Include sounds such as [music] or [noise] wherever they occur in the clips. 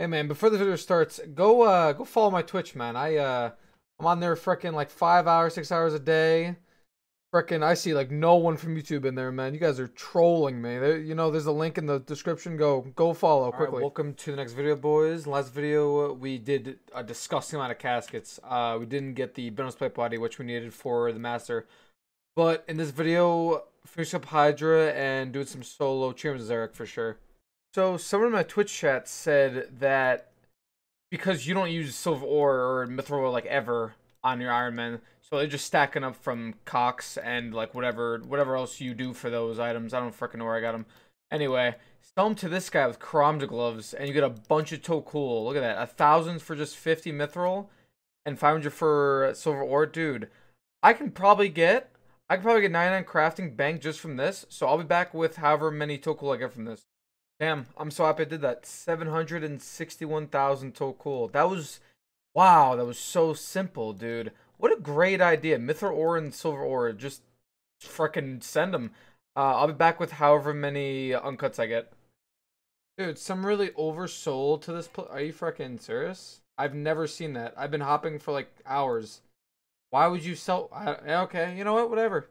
Hey man, before the video starts, go uh go follow my Twitch, man. I uh I'm on there freaking like five hours, six hours a day. Freaking, I see like no one from YouTube in there, man. You guys are trolling me. There, you know, there's a link in the description. Go go follow quickly. welcome to the next video, boys. Last video we did a disgusting amount of caskets. Uh, we didn't get the bonus plate body, which we needed for the master. But in this video, finish up Hydra and doing some solo cheers, Eric for sure. So someone in my Twitch chat said that because you don't use silver ore or mithril like ever on your Iron Man, so they're just stacking up from Cox and like whatever whatever else you do for those items. I don't freaking know where I got them. Anyway, sell them to this guy with Karamja gloves, and you get a bunch of Tokkul. Look at that, a thousand for just fifty mithril, and five hundred for silver ore, dude. I can probably get I can probably get 99 crafting bank just from this. So I'll be back with however many Tokkul I get from this. Damn, I'm so happy I did that. 761,000 Tokkul. That was, wow, that was so simple, dude. What a great idea. Mithril ore and silver ore. Just freaking send them. Uh, I'll be back with however many uncuts I get. Dude, some really oversold to this. place. Are you freaking serious? I've never seen that. I've been hopping for like hours. Why would you sell? I, okay, you know what? Whatever.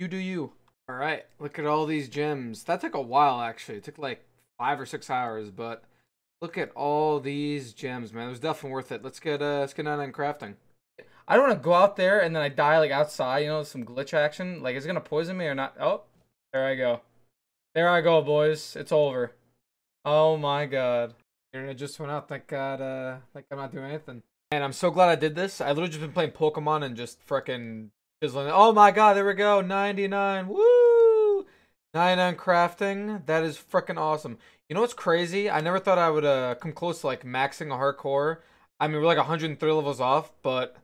You do you. All right. Look at all these gems. That took a while actually. It took like five or six hours, but look at all these gems, man. It was definitely worth it. Let's get uh let's get on crafting. I don't want to go out there and then I die like outside, you know, some glitch action. Like, is it gonna poison me or not? Oh, there I go. There I go, boys. It's over. Oh my god. Internet just went out. Thank God. Uh, like I'm not doing anything. And I'm so glad I did this. I literally just been playing Pokemon and just freaking chiseling. Oh my god, there we go. 99. Woo! 99 crafting. That is freaking awesome. You know what's crazy? I never thought I would uh, come close to like maxing a hardcore. I mean, we're like 103 levels off, but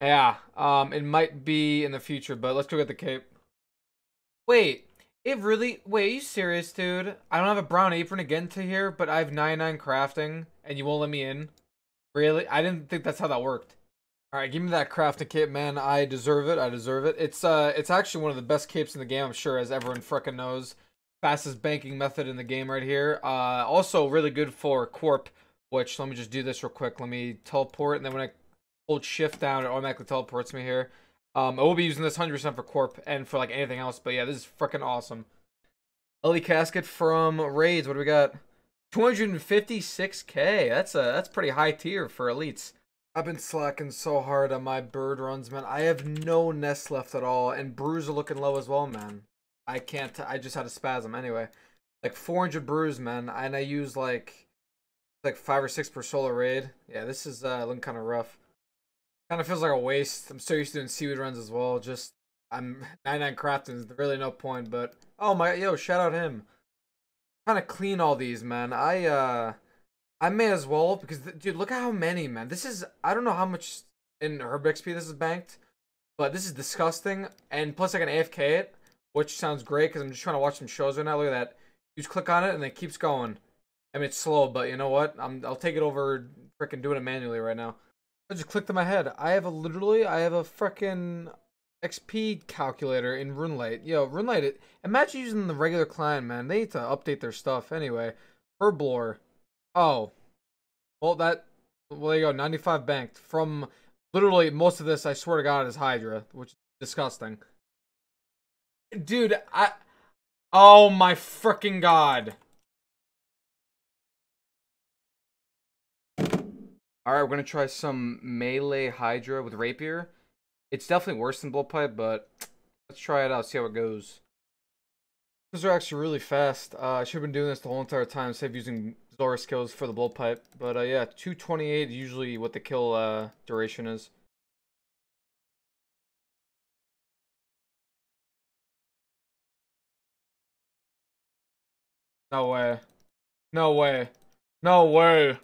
yeah, um, it might be in the future, but let's go get the cape. Wait, it really? Wait, are you serious, dude? I don't have a brown apron again to here, but I have 99 crafting, and you won't let me in? Really? I didn't think that's how that worked. All right, give me that crafting kit, man. I deserve it. I deserve it. It's uh, it's actually one of the best capes in the game, I'm sure, as everyone frickin' knows. Fastest banking method in the game right here. Uh, also really good for Corp, which let me just do this real quick. Let me teleport, and then when I hold Shift down, it automatically teleports me here. Um, I will be using this 100% for Corp and for like anything else, but yeah, this is freaking awesome. Elite casket from Raids. What do we got? 256k. That's a that's pretty high tier for elites. I've been slacking so hard on my bird runs, man. I have no nest left at all, and brews are looking low as well, man. I can't. I just had a spasm anyway. Like 400 brews, man, and I use like like five or six per solar raid. Yeah, this is uh, looking kind of rough. Kind of feels like a waste. I'm so used to doing seaweed runs as well. Just I'm [laughs] 99 crafting. There's really no point. But oh my, yo, shout out him Kind of clean all these, man. I uh I may as well because dude, look at how many, man. This is I don't know how much in Herb XP this is banked, but this is disgusting. And plus I can AFK it, which sounds great because I'm just trying to watch some shows right now. Look at that. You just click on it and it keeps going. I mean it's slow, but you know what? I'm I'll take it over freaking doing it manually right now. I just clicked in my head. I have a literally I have a freaking XP calculator in RuneLite. Yo, RuneLite, it, imagine using the regular client, man. They need to update their stuff anyway. Herblore. Oh. Well, that, well, there you go. 95 banked. From literally most of this, I swear to God, is Hydra, which is disgusting. Dude, I, oh my freaking God. Alright, we're gonna try some melee Hydra with Rapier. It's definitely worse than Blowpipe, but let's try it out, see how it goes. These are actually really fast. Uh, I should have been doing this the whole entire time, save using Zulrah scales for the Blowpipe. But uh, yeah, 228 usually what the kill uh, duration is. No way. No way. No way.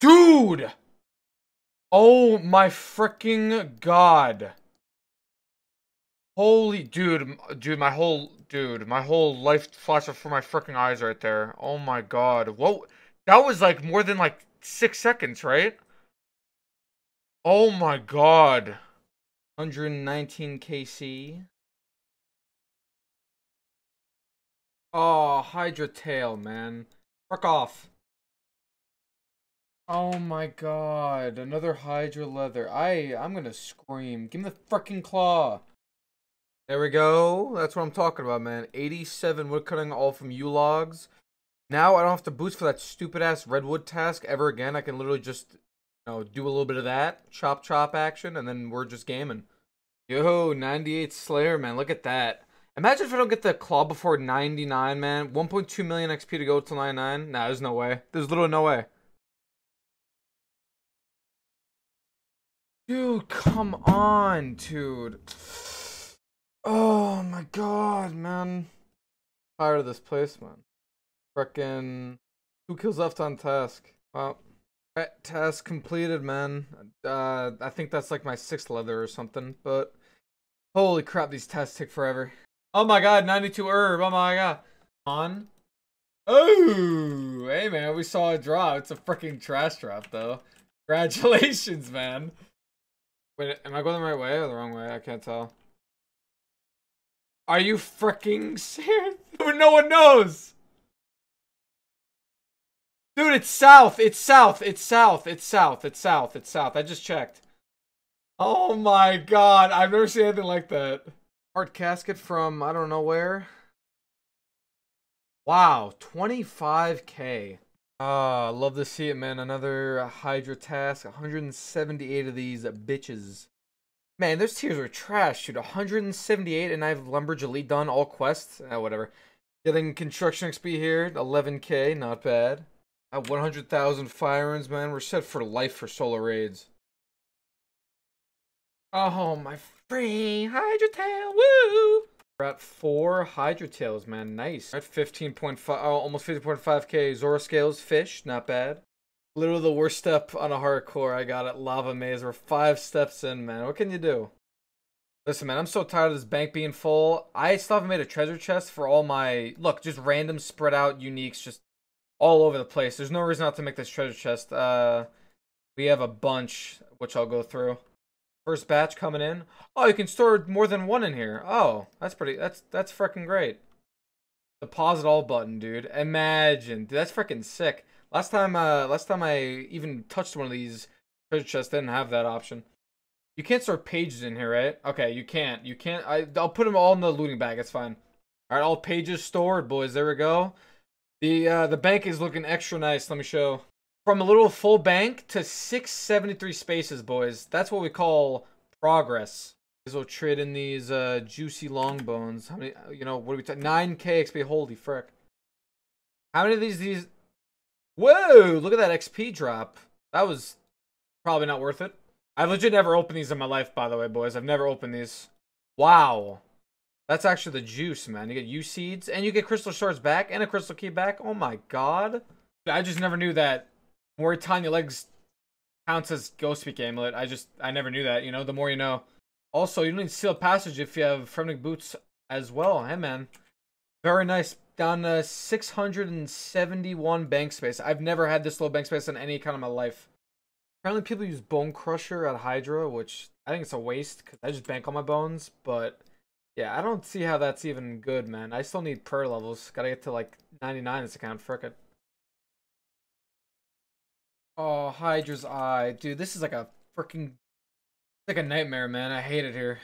Dude! Oh my freaking god. Holy dude, dude, my whole dude, my whole life flashed before my freaking eyes right there. Oh my god. What that was like more than like 6 seconds, right? Oh my god. 119 KC. Oh, Hydra Tail, man. Fuck off. Oh my god, another Hydra leather. I I'm gonna scream. Give me the freaking claw. There we go. That's what I'm talking about, man. 87 woodcutting all from Yew-Logs. Now I don't have to boost for that stupid ass redwood task ever again. I can literally just you know do a little bit of that chop chop action and then we're just gaming. Yo, 98 Slayer, man. Look at that. Imagine if I don't get the claw before 99, man. 1.2 million XP to go to 99. Nah, there's no way. There's literally no way. Dude, come on, dude. Oh my god, man. Tired of this place, man. Frickin' two kills left on task. Well, task completed, man. Uh, I think that's like my sixth leather or something, but holy crap, these tasks take forever. Oh my god, 92 herb. Oh my god. On. Oh, hey man, we saw a drop. It's a freaking trash drop though. [laughs] Congratulations, man. Wait, am I going the right way or the wrong way? I can't tell. Are you freaking serious? [laughs] no one knows! Dude, it's south, it's south, it's south, it's south, it's south, it's south. I just checked. Oh my god, I've never seen anything like that. Heart casket from I don't know where. Wow, 25k. Ah, love to see it, man. Another Hydra task. 178 of these bitches. Man, those tiers are trash, dude. 178, and I have Lumbridge Elite done, all quests. Ah, whatever. Getting construction XP here, 11k, not bad. At 100,000 firings, man. We're set for life for solo raids. Oh, my free Hydra tail, woo! We're at four Hydra Tails, man. Nice. At 15.5, oh, almost 15.5k Zulrah Scales, fish, not bad. Literally the worst step on a hardcore I got at Lava Maze. We're five steps in, man. What can you do? Listen, man, I'm so tired of this bank being full. I still haven't made a treasure chest for all my... Look, just random spread out uniques just all over the place. There's no reason not to make this treasure chest. Uh, We have a bunch, which I'll go through. First batch coming in. Oh, you can store more than one in here. Oh, that's pretty. That's that's freaking great. Deposit all button, dude. Imagine, dude, that's freaking sick. Last time, uh, last time I even touched one of these treasure chests, didn't have that option. You can't store pages in here, right? Okay, you can't. You can't. I, I'll put them all in the looting bag. It's fine. All right, all pages stored, boys. There we go. The uh, the bank is looking extra nice. Let me show. From a little full bank to 673 spaces, boys. That's what we call progress. So trade in these uh, juicy long bones. How many, you know, what are we talking? 9k XP. Holy frick. How many of these, these? Whoa, look at that XP drop. That was probably not worth it. I've legit never opened these in my life, by the way, boys. I've never opened these. Wow. That's actually the juice, man. You get yew seeds and you get crystal shards back and a crystal key back. Oh my god. I just never knew that Morytania legs counts as ghost speak amulet. I just I never knew that. You know, the more you know. Also, you don't need sealed passage if you have Fremennik boots as well. Hey man, very nice. Down to uh, 671 bank space. I've never had this low bank space in any kind of my life. Apparently, people use Bone Crusher at Hydra, which I think it's a waste because I just bank all my bones. But yeah, I don't see how that's even good, man. I still need prayer levels. Gotta get to like 99 this account. Frick it. Oh, Hydra's Eye. Dude, this is like a freaking... like a nightmare, man. I hate it here.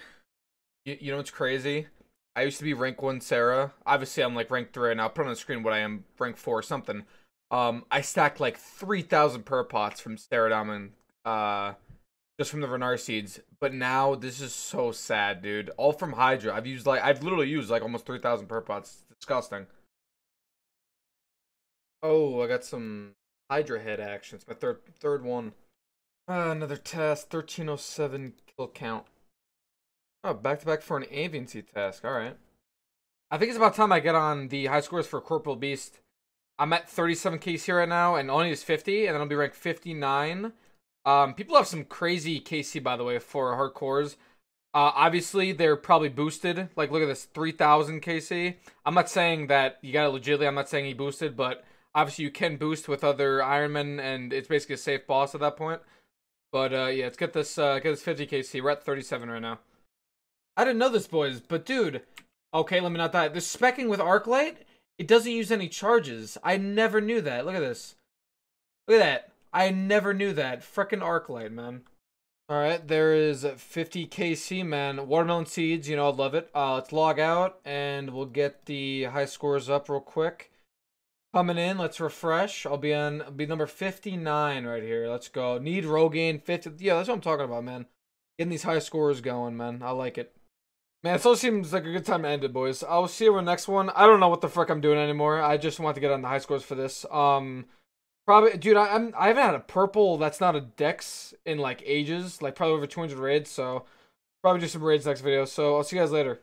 You, you know what's crazy? I used to be rank 1 Sarah. Obviously, I'm like rank 3 and. I'll put on the screen what I am, rank 4 or something. Um, I stacked like 3,000 per pots from Sarah Diamond, uh, just from the Ranarr seeds. But now, this is so sad, dude. All from Hydra. I've used like, I've literally used like almost 3,000 per pots. It's disgusting. Oh, I got some Hydra head action. It's my third third one. Uh, another test. 1307 kill count. Oh, back to back for an Aviansie task. All right. I think it's about time I get on the high scores for Corporeal Beast. I'm at 37 KC right now, and only is 50, and then I'll be ranked 59. Um, people have some crazy KC, by the way, for hardcores. Uh, obviously, they're probably boosted. Like, look at this, 3,000 KC. I'm not saying that you got it legitly. I'm not saying he boosted, but Obviously, you can boost with other Ironmen, and it's basically a safe boss at that point. But uh, yeah, let's get this uh, get this 50 KC. We're at 37 right now. I didn't know this, boys, but dude, okay, let me not die. The specking with Arclight, it doesn't use any charges. I never knew that. Look at this. Look at that. I never knew that. Frickin' Arclight, man. All right, there is 50 KC, man. Watermelon seeds, you know, I love it. Uh, let's log out and we'll get the high scores up real quick. Coming in, let's refresh. I'll be on I'll be number 59 right here. Let's go. Need Rogaine 50. Yeah, that's what I'm talking about, man. Getting these high scores going, man. I like it. Man, still seems like a good time to end it, boys. I'll see you in the next one. I don't know what the frick I'm doing anymore. I just want to get on the high scores for this. Um, probably, dude. I, I'm I haven't had a purple that's not a dex in like ages, like probably over 200 raids. So probably do some raids next video. So I'll see you guys later.